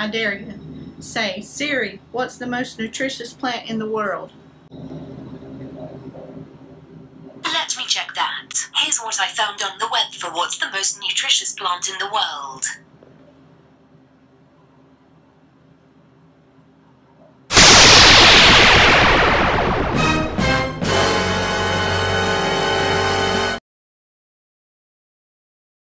I dare you. Say, Siri, what's the most nutritious plant in the world? Let me check that. Here's what I found on the web for what's the most nutritious plant in the world.